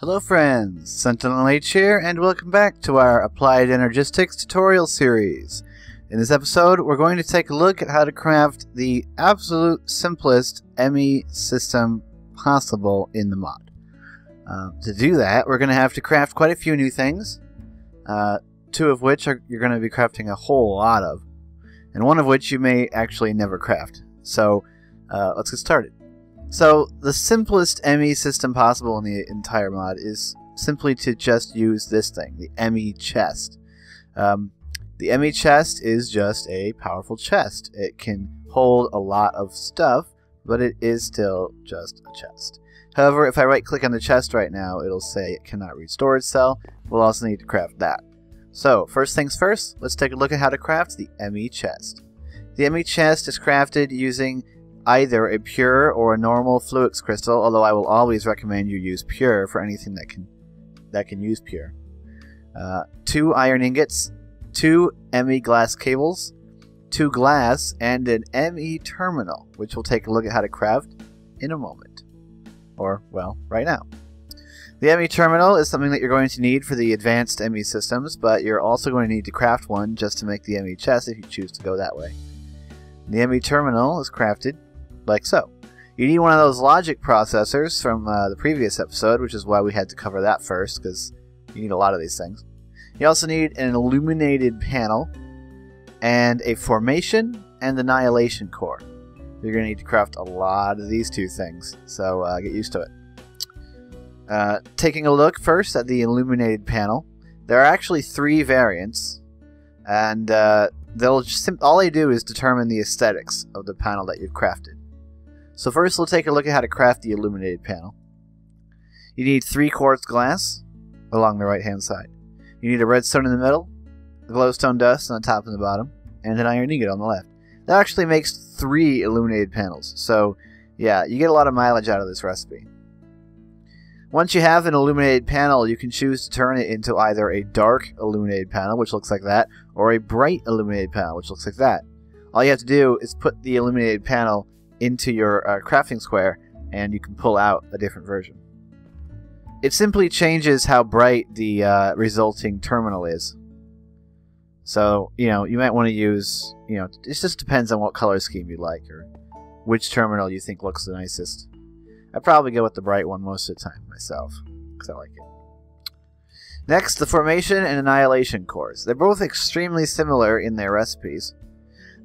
Hello friends, Sentinal H here, and welcome back to our Applied Energistics tutorial series. In this episode, we're going to take a look at how to craft the absolute simplest ME system possible in the mod. Uh, to do that, we're going to have to craft quite a few new things, uh, two of which are, you're going to be crafting a whole lot of, and one of which you may actually never craft. So, uh, let's get started. So, the simplest ME system possible in the entire mod is simply to just use this thing, the ME chest. Um, the ME chest is just a powerful chest. It can hold a lot of stuff, but it is still just a chest. However, if I right click on the chest right now, it'll say it cannot read storage cell. We'll also need to craft that. So, first things first, let's take a look at how to craft the ME chest. The ME chest is crafted using either a pure or a normal Fluix crystal, although I will always recommend you use pure for anything that can that can use pure. Uh, two iron ingots, two ME glass cables, two glass, and an ME terminal, which we'll take a look at how to craft in a moment. Or, well, right now. The ME terminal is something that you're going to need for the advanced ME systems, but you're also going to need to craft one just to make the ME chest if you choose to go that way. The ME terminal is crafted like so. You need one of those logic processors from uh, the previous episode, which is why we had to cover that first, because you need a lot of these things. You also need an illuminated panel, and a formation and annihilation core. You're going to need to craft a lot of these two things, so uh, get used to it. Uh, taking a look first at the illuminated panel, there are actually three variants, and uh, they'll all they do is determine the aesthetics of the panel that you've crafted. So first we'll take a look at how to craft the illuminated panel. You need three quartz glass along the right hand side. You need a redstone in the middle, glowstone dust on the top and the bottom, and an iron ingot on the left. That actually makes three illuminated panels. So yeah, you get a lot of mileage out of this recipe. Once you have an illuminated panel, you can choose to turn it into either a dark illuminated panel, which looks like that, or a bright illuminated panel, which looks like that. All you have to do is put the illuminated panel into your uh, crafting square, and you can pull out a different version. It simply changes how bright the uh, resulting terminal is. So, you know, you might want to use, you know, it just depends on what color scheme you like or which terminal you think looks the nicest. I probably go with the bright one most of the time myself, because I like it. Next, the formation and annihilation cores. They're both extremely similar in their recipes.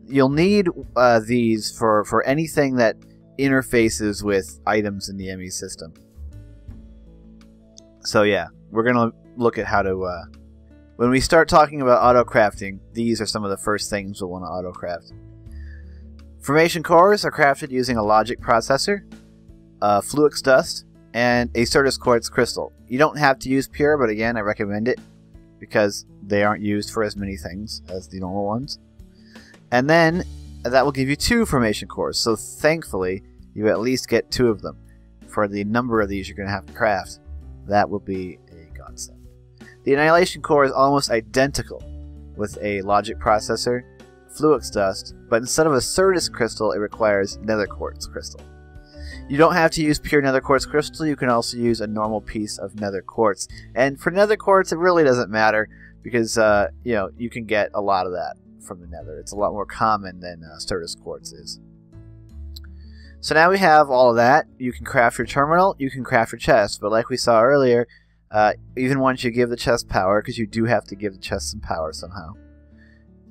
You'll need uh, these for, for anything that interfaces with items in the ME system. So yeah, we're going to look at how to... Uh, when we start talking about auto crafting, these are some of the first things we'll want to auto craft. Formation cores are crafted using a logic processor, uh, Fluix dust, and a Certus quartz crystal. You don't have to use pure, but again, I recommend it because they aren't used for as many things as the normal ones. And then that will give you two formation cores, so thankfully you at least get two of them. For the number of these you're going to have to craft, that will be a godsend. The Annihilation core is almost identical with a logic processor, Fluix dust, but instead of a Certus crystal, it requires Nether quartz crystal. You don't have to use pure nether quartz crystal, you can also use a normal piece of nether quartz. And for nether quartz, it really doesn't matter because, uh, you know, you can get a lot of that from the nether. It's a lot more common than uh, Certus quartz is. So now we have all of that. You can craft your terminal, you can craft your chest, but like we saw earlier, uh, even once you give the chest power, because you do have to give the chest some power somehow,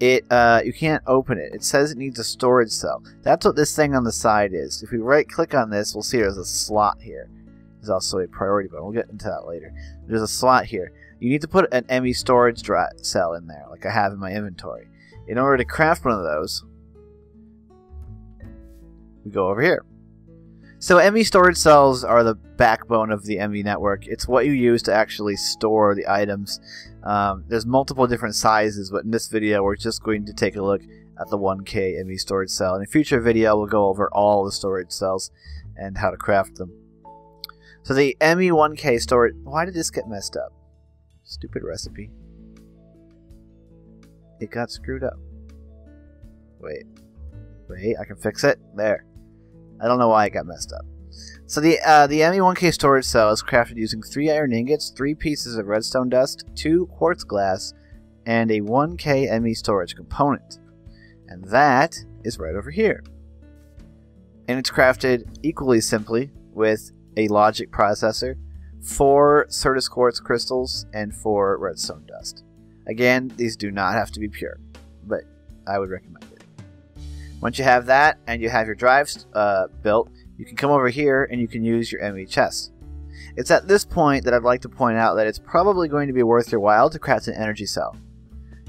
it uh, you can't open it. It says it needs a storage cell. That's what this thing on the side is. If we right click on this, we'll see there's a slot here. There's also a priority button. We'll get into that later. There's a slot here. You need to put an ME storage cell in there, like I have in my inventory. In order to craft one of those, we go over here. So ME storage cells are the backbone of the ME network. It's what you use to actually store the items. Um, there's multiple different sizes, but in this video we're just going to take a look at the 1K ME storage cell. In a future video we'll go over all the storage cells and how to craft them. So the ME1K storage. Why did this get messed up? Stupid recipe. It got screwed up. Wait. Wait, I can fix it. There. I don't know why it got messed up. So the uh, the ME1K storage cell is crafted using three iron ingots, three pieces of redstone dust, two quartz glass, and a 1K ME storage component. And that is right over here. And it's crafted equally simply with a logic processor, four Certus quartz crystals, and four redstone dust. Again, these do not have to be pure, but I would recommend it. Once you have that and you have your drives uh, built, you can come over here and you can use your ME chest. It's at this point that I'd like to point out that it's probably going to be worth your while to craft an energy cell.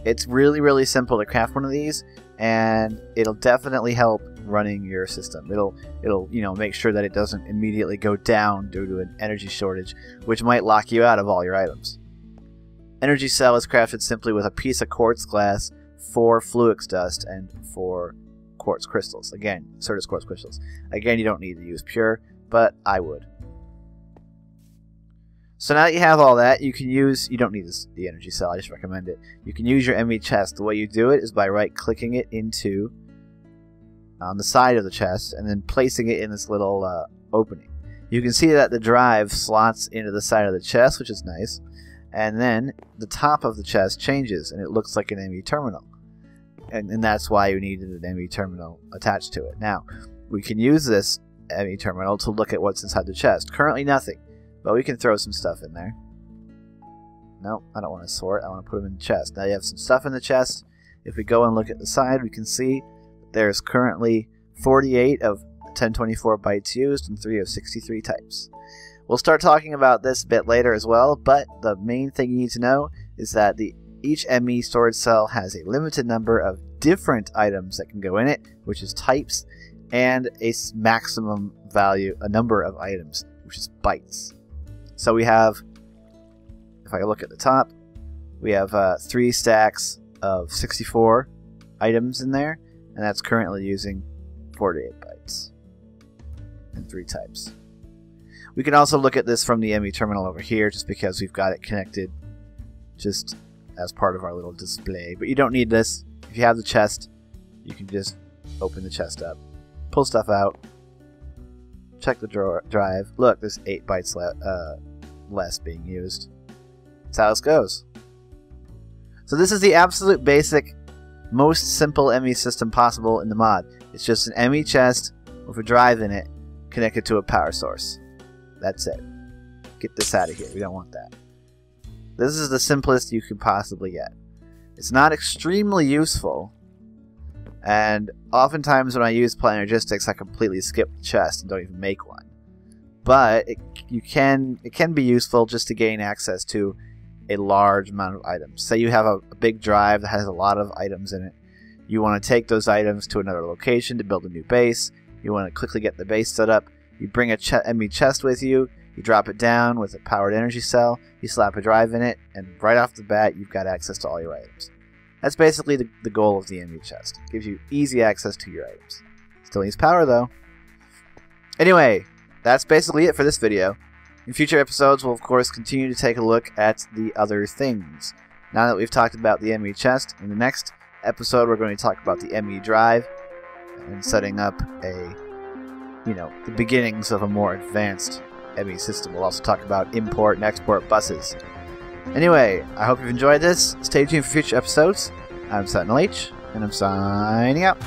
It's really, really simple to craft one of these, and it'll definitely help running your system. It'll it'll you know make sure that it doesn't immediately go down due to an energy shortage, which might lock you out of all your items. Energy cell is crafted simply with a piece of quartz glass, four fluix dust, and four quartz crystals. Again, Certus quartz crystals. Again, you don't need to use pure, but I would. So now that you have all that, you can use, you don't need this, the energy cell, I just recommend it. You can use your ME chest. The way you do it is by right clicking it into on the side of the chest and then placing it in this little uh, opening. You can see that the drive slots into the side of the chest, which is nice. And then the top of the chest changes and it looks like an ME terminal. And, and that's why you needed an ME terminal attached to it. Now, we can use this ME terminal to look at what's inside the chest. Currently nothing. But we can throw some stuff in there. No, I don't want to sort. I want to put them in the chest. Now you have some stuff in the chest. If we go and look at the side, we can see there's currently 48 of 1024 bytes used and 3 of 63 types. We'll start talking about this a bit later as well, but the main thing you need to know is that the each ME storage cell has a limited number of different items that can go in it, which is types, and a maximum value, a number of items, which is bytes. So we have, if I look at the top, we have uh, three stacks of 64 items in there, and that's currently using 48 bytes and three types. We can also look at this from the ME terminal over here, just because we've got it connected just as part of our little display. But you don't need this. If you have the chest, you can just open the chest up, pull stuff out, check the drawer, drive. Look, there's 8 bytes le uh, less being used. That's how this goes. So this is the absolute basic, most simple ME system possible in the mod. It's just an ME chest with a drive in it connected to a power source. That's it. Get this out of here. We don't want that. This is the simplest you could possibly get. It's not extremely useful, and oftentimes when I use Applied Energistics, I completely skip the chest and don't even make one. But it, you can it can be useful just to gain access to a large amount of items. Say you have a, a big drive that has a lot of items in it. You want to take those items to another location to build a new base. You want to quickly get the base set up. You bring a ch ME chest with you. You drop it down with a powered energy cell. You slap a drive in it, and right off the bat, you've got access to all your items. That's basically the, the goal of the ME chest. Gives you easy access to your items. Still needs power though. Anyway, that's basically it for this video. In future episodes, we'll of course continue to take a look at the other things. Now that we've talked about the ME chest, in the next episode we're going to talk about the ME drive and setting up a, you know, the beginnings of a more advanced ME system. We'll also talk about import and export buses. Anyway, I hope you've enjoyed this. Stay tuned for future episodes. I'm Sentinal H, and I'm signing out.